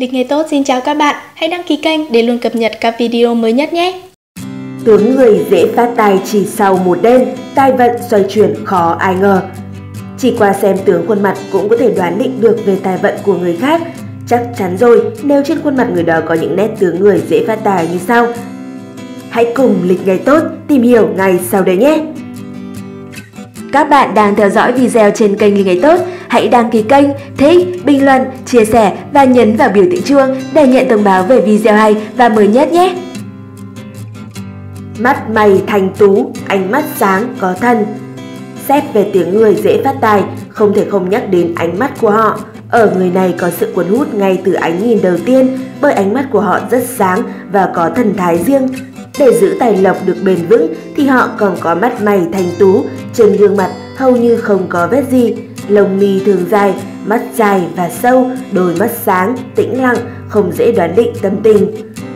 Lịch nghề tốt xin chào các bạn, hãy đăng ký kênh để luôn cập nhật các video mới nhất nhé. Tướng người dễ phát tài chỉ sau một đêm, tài vận xoay chuyển khó ai ngờ. Chỉ qua xem tướng khuôn mặt cũng có thể đoán định được về tài vận của người khác. Chắc chắn rồi, nếu trên khuôn mặt người đó có những nét tướng người dễ phát tài như sau. Hãy cùng lịch ngày tốt tìm hiểu ngay sau đây nhé! Các bạn đang theo dõi video trên kênh Lịch Ngày Tốt, hãy đăng ký kênh, thích, bình luận, chia sẻ và nhấn vào biểu tượng chuông để nhận thông báo về video hay và mới nhất nhé! Mắt mày thành tú, ánh mắt sáng, có thân Xét về tiếng người dễ phát tài, không thể không nhắc đến ánh mắt của họ. Ở người này có sự cuốn hút ngay từ ánh nhìn đầu tiên bởi ánh mắt của họ rất sáng và có thần thái riêng. Để giữ tài lộc được bền vững thì họ còn có mắt mày thành tú, trên gương mặt hầu như không có vết gì, lông mi thường dài, mắt dài và sâu, đôi mắt sáng, tĩnh lặng, không dễ đoán định tâm tình.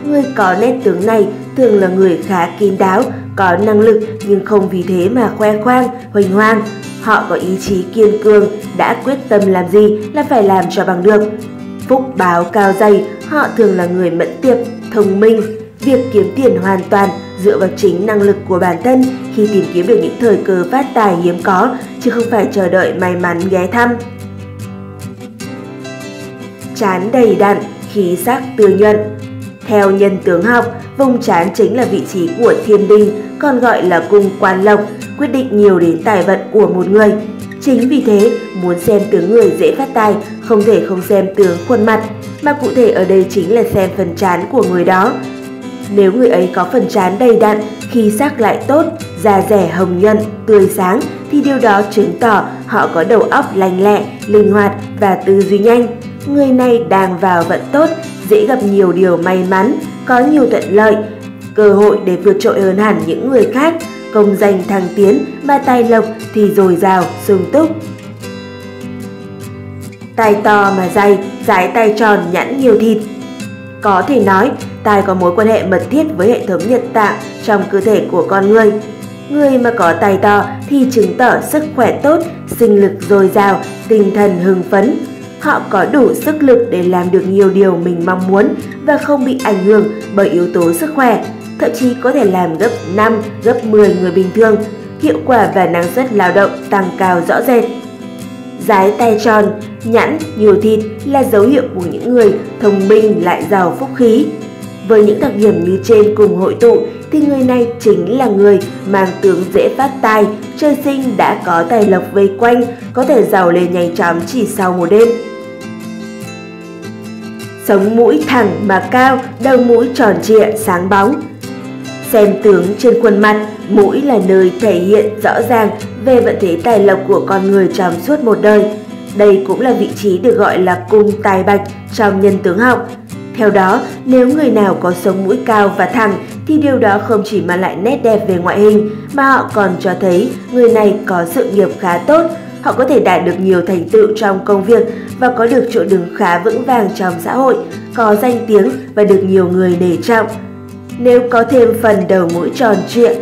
Người có nét tướng này thường là người khá kín đáo, có năng lực nhưng không vì thế mà khoe khoang, hoành hoang. Họ có ý chí kiên cường, đã quyết tâm làm gì là phải làm cho bằng được. Phúc báo cao dày, họ thường là người mẫn tiệp, thông minh. Việc kiếm tiền hoàn toàn dựa vào chính năng lực của bản thân khi tìm kiếm được những thời cơ phát tài hiếm có, chứ không phải chờ đợi may mắn ghé thăm. Chán đầy đặn, khí sắc tươi nhuận, theo nhân tướng học, vùng trán chính là vị trí của thiên đình, còn gọi là cung quan lộc, quyết định nhiều đến tài vận của một người. Chính vì thế, muốn xem tướng người dễ phát tài, không thể không xem tướng khuôn mặt, mà cụ thể ở đây chính là xem phần trán của người đó. Nếu người ấy có phần trán đầy đặn, khí sắc lại tốt, da rẻ hồng nhuận, tươi sáng, thì điều đó chứng tỏ họ có đầu óc lành lẹ, linh hoạt và tư duy nhanh. Người này đang vào vận tốt dễ gặp nhiều điều may mắn, có nhiều thuận lợi, cơ hội để vượt trội hơn hẳn những người khác, công danh thăng tiến mà tài lộc thì dồi dào, sung túc. Tài to mà dày, dái tay tròn nhẵn nhiều thịt. Có thể nói, tai có mối quan hệ mật thiết với hệ thống nhật tạng trong cơ thể của con người. Người mà có tai to thì chứng tỏ sức khỏe tốt, sinh lực dồi dào, tinh thần hưng phấn, họ có đủ sức lực để làm được nhiều điều mình mong muốn và không bị ảnh hưởng bởi yếu tố sức khỏe, thậm chí có thể làm gấp 5, gấp 10 người bình thường. Hiệu quả và năng suất lao động tăng cao rõ rệt. Dái tay tròn, nhẵn, nhiều thịt là dấu hiệu của những người thông minh lại giàu phúc khí. Với những đặc điểm như trên cùng hội tụ thì người này chính là người mang tướng dễ phát tài, trời sinh đã có tài lộc vây quanh, có thể giàu lên nhanh chóng chỉ sau một đêm. Sống mũi thẳng mà cao, đầu mũi tròn trịa, sáng bóng. Xem tướng trên khuôn mặt, mũi là nơi thể hiện rõ ràng về vận thế tài lộc của con người trong suốt một đời. Đây cũng là vị trí được gọi là cung tài bạch trong nhân tướng học. Theo đó, nếu người nào có sống mũi cao và thẳng thì điều đó không chỉ mang lại nét đẹp về ngoại hình mà họ còn cho thấy người này có sự nghiệp khá tốt, họ có thể đạt được nhiều thành tựu trong công việc và có được chỗ đứng khá vững vàng trong xã hội, có danh tiếng và được nhiều người nể trọng. Nếu có thêm phần đầu mũi tròn trịa,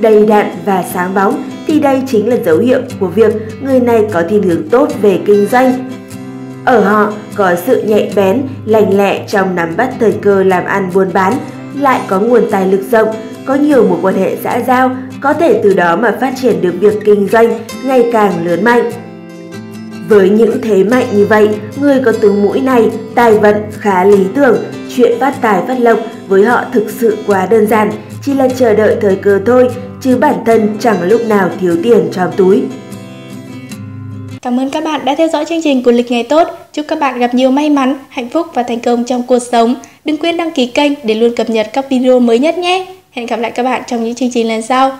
đầy đặn và sáng bóng thì đây chính là dấu hiệu của việc người này có thiên hướng tốt về kinh doanh. Ở họ có sự nhạy bén, lành lẹ trong nắm bắt thời cơ làm ăn buôn bán, lại có nguồn tài lực rộng, có nhiều mối quan hệ xã giao, có thể từ đó mà phát triển được việc kinh doanh ngày càng lớn mạnh. Với những thế mạnh như vậy, người có tướng mũi này tài vận khá lý tưởng, chuyện phát tài phát lộc với họ thực sự quá đơn giản, chỉ là chờ đợi thời cơ thôi, chứ bản thân chẳng lúc nào thiếu tiền trong túi. Cảm ơn các bạn đã theo dõi chương trình của Lịch Ngày Tốt. Chúc các bạn gặp nhiều may mắn, hạnh phúc và thành công trong cuộc sống. Đừng quên đăng ký kênh để luôn cập nhật các video mới nhất nhé. Hẹn gặp lại các bạn trong những chương trình lần sau.